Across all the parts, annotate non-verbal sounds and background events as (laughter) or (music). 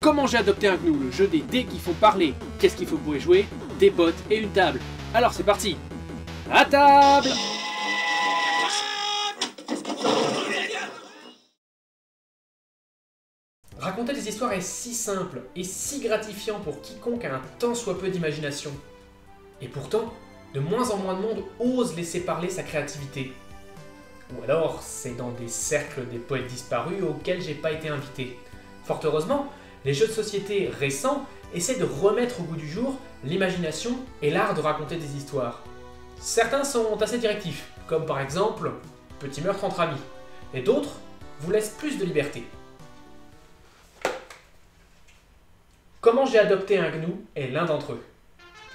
Comment j'ai adopté un GNU, le jeu des dés qui font parler? Qu'est-ce qu'il faut pour y jouer? Des bottes et une table. Alors c'est parti À table Raconter des histoires est si simple et si gratifiant pour quiconque a un tant soit peu d'imagination. Et pourtant, de moins en moins de monde ose laisser parler sa créativité. Ou alors, c'est dans des cercles des poètes disparus auxquels j'ai pas été invité. Fort heureusement, les jeux de société récents essaient de remettre au goût du jour l'imagination et l'art de raconter des histoires. Certains sont assez directifs, comme par exemple Petit meurtre entre amis, et d'autres vous laissent plus de liberté. Comment j'ai adopté un GNU est l'un d'entre eux?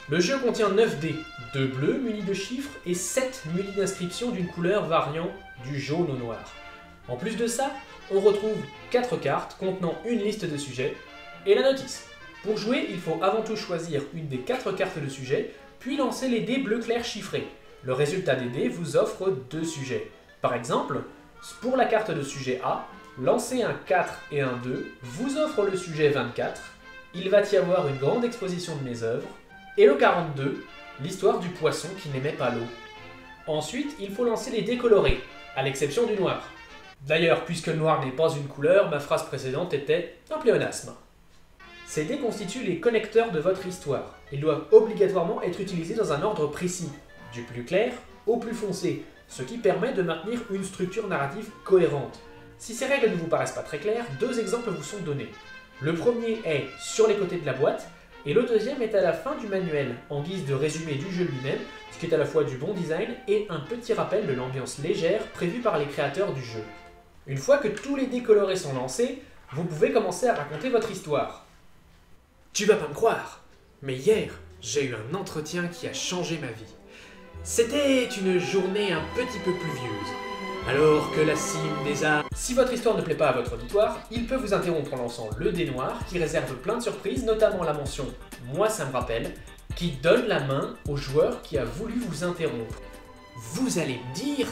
Le jeu contient 9 dés, 2 bleus munis de chiffres et 7 munis d'inscriptions d'une couleur variant du jaune au noir. En plus de ça, on retrouve 4 cartes contenant une liste de sujets et la notice. Pour jouer, il faut avant tout choisir une des 4 cartes de sujet, puis lancer les dés bleu clair chiffrés. Le résultat des dés vous offre deux sujets. Par exemple, pour la carte de sujet A, lancer un 4 et un 2 vous offre le sujet 24. Il va y avoir une grande exposition de mes œuvres. Et le 42, l'histoire du poisson qui n'aimait pas l'eau. Ensuite, il faut lancer les dés colorés, à l'exception du noir. D'ailleurs, puisque noir n'est pas une couleur, ma phrase précédente était un pléonasme. Ces dés constituent les connecteurs de votre histoire. Ils doivent obligatoirement être utilisés dans un ordre précis, du plus clair au plus foncé, ce qui permet de maintenir une structure narrative cohérente. Si ces règles ne vous paraissent pas très claires, deux exemples vous sont donnés. Le premier est sur les côtés de la boîte, et le deuxième est à la fin du manuel, en guise de résumé du jeu lui-même, ce qui est à la fois du bon design et un petit rappel de l'ambiance légère prévue par les créateurs du jeu. Une fois que tous les décolorés sont lancés, vous pouvez commencer à raconter votre histoire. Tu vas pas me croire, mais hier, j'ai eu un entretien qui a changé ma vie. C'était une journée un petit peu pluvieuse. Alors que la cime des arts... Si votre histoire ne plaît pas à votre auditoire, il peut vous interrompre en lançant le dé noir qui réserve plein de surprises, notamment la mention « Moi ça me rappelle » qui donne la main au joueur qui a voulu vous interrompre. Vous allez me dire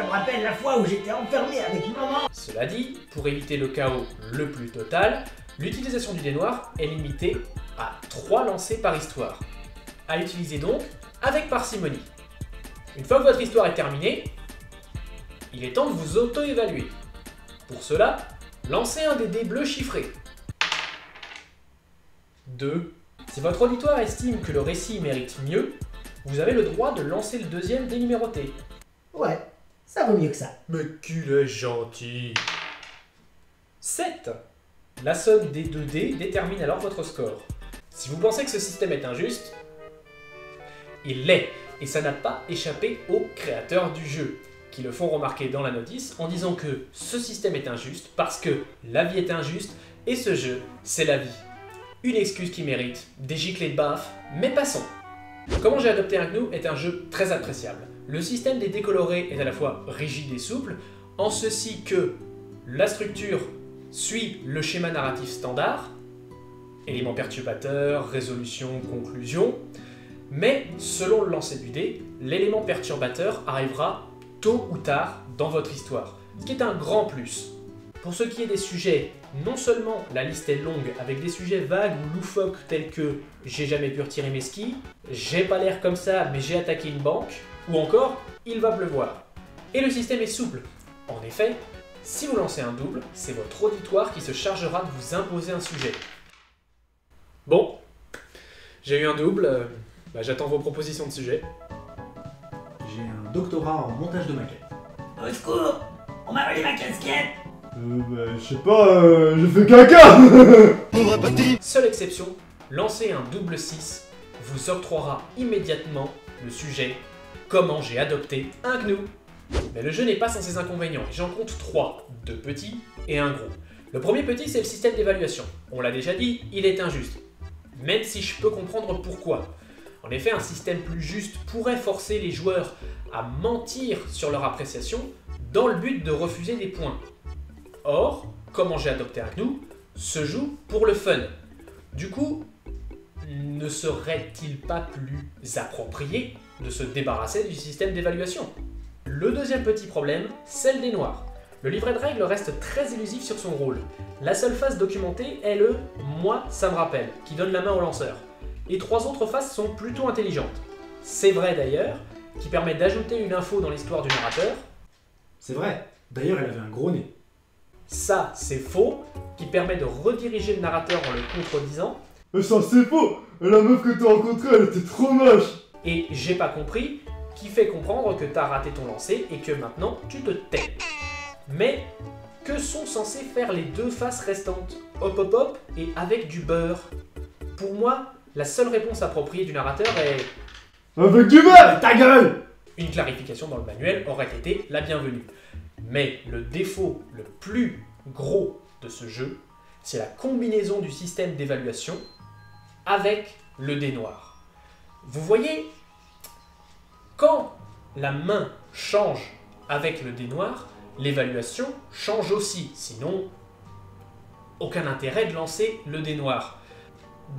ça me rappelle la fois où j'étais enfermé avec maman. Cela dit, pour éviter le chaos le plus total, l'utilisation du dé noir est limitée à 3 lancers par histoire. À utiliser donc avec parcimonie. Une fois que votre histoire est terminée, il est temps de vous auto-évaluer. Pour cela, lancez un des dés bleus chiffrés. 2. Si votre auditoire estime que le récit mérite mieux, vous avez le droit de lancer le deuxième dé numéroté. Ouais, ça vaut mieux que ça. Mais qu'il est gentil 7. La somme des deux dés détermine alors votre score. Si vous pensez que ce système est injuste, il l'est, et ça n'a pas échappé aux créateurs du jeu, qui le font remarquer dans la notice en disant que ce système est injuste parce que la vie est injuste et ce jeu, c'est la vie. Une excuse qui mérite des giclées de baffe, mais passons. Comment j'ai adopté un GNU est un jeu très appréciable. Le système des décolorés est à la fois rigide et souple, en ceci que la structure suit le schéma narratif standard, éléments perturbateurs, résolution, conclusion, mais selon le lancer du dé, l'élément perturbateur arrivera tôt ou tard dans votre histoire, ce qui est un grand plus. Pour ce qui est des sujets, non seulement la liste est longue avec des sujets vagues ou loufoques tels que j'ai jamais pu retirer mes skis, j'ai pas l'air comme ça mais j'ai attaqué une banque, ou encore il va pleuvoir. Et le système est souple. En effet, si vous lancez un double, c'est votre auditoire qui se chargera de vous imposer un sujet. Bon, j'ai eu un double, euh, bah, j'attends vos propositions de sujets. J'ai un doctorat en montage de maquettes. Au secours On m'a volé ma casquette Euh, bah, je sais pas, euh, je fais caca (laughs) Seule exception, lancer un double 6 vous octroiera immédiatement le sujet Comment j'ai adopté un GNU. Mais le jeu n'est pas sans ses inconvénients, et j'en compte trois, deux petits et un gros. Le premier petit, c'est le système d'évaluation. On l'a déjà dit, il est injuste. Même si je peux comprendre pourquoi. En effet, un système plus juste pourrait forcer les joueurs à mentir sur leur appréciation dans le but de refuser des points. Or, comment j'ai adopté GNU se joue pour le fun. Du coup, ne serait-il pas plus approprié de se débarrasser du système d'évaluation? Le deuxième petit problème, c'est le des noirs. Le livret de règles reste très élusif sur son rôle. La seule phase documentée est le Moi, ça me rappelle, qui donne la main au lanceur. Les trois autres phases sont plutôt intelligentes. C'est vrai d'ailleurs, qui permet d'ajouter une info dans l'histoire du narrateur. C'est vrai. D'ailleurs, elle avait un gros nez. Ça, c'est faux, qui permet de rediriger le narrateur en le contredisant. Mais ça c'est faux La meuf que t'as rencontrée, elle était trop moche Et j'ai pas compris, qui fait comprendre que t'as raté ton lancer et que maintenant tu te tais. Mais que sont censées faire les deux faces restantes? Hop hop hop et avec du beurre Pour moi, la seule réponse appropriée du narrateur est Avec du beurre Ta gueule une clarification dans le manuel aurait été la bienvenue. Mais le défaut le plus gros de ce jeu, c'est la combinaison du système d'évaluation avec le dé noir. Vous voyez, quand la main change avec le dé noir, l'évaluation change aussi. Sinon, aucun intérêt de lancer le dé noir.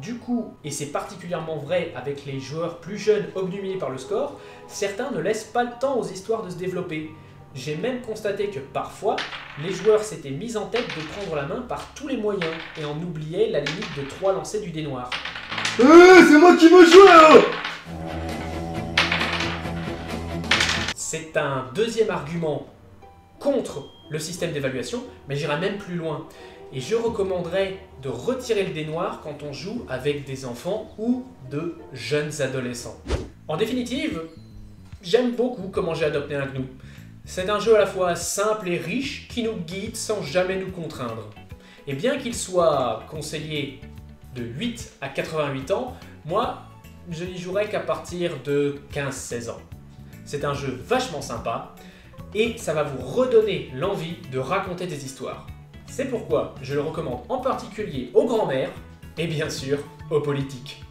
Du coup, et c'est particulièrement vrai avec les joueurs plus jeunes obnubilés par le score, certains ne laissent pas le temps aux histoires de se développer. J'ai même constaté que parfois, les joueurs s'étaient mis en tête de prendre la main par tous les moyens et en oubliaient la limite de 3 lancers du dé noir. Eh, c'est moi qui me joue là C'est un deuxième argument contre le système d'évaluation, mais j'irai même plus loin. Et je recommanderais de retirer le dé noir quand on joue avec des enfants ou de jeunes adolescents. En définitive, j'aime beaucoup comment j'ai adopté un GNU. C'est un jeu à la fois simple et riche qui nous guide sans jamais nous contraindre. Et bien qu'il soit conseillé de 8 à 88 ans, moi, je n'y jouerai qu'à partir de 15-16 ans. C'est un jeu vachement sympa et ça va vous redonner l'envie de raconter des histoires. C'est pourquoi je le recommande en particulier aux grands-mères et bien sûr aux politiques.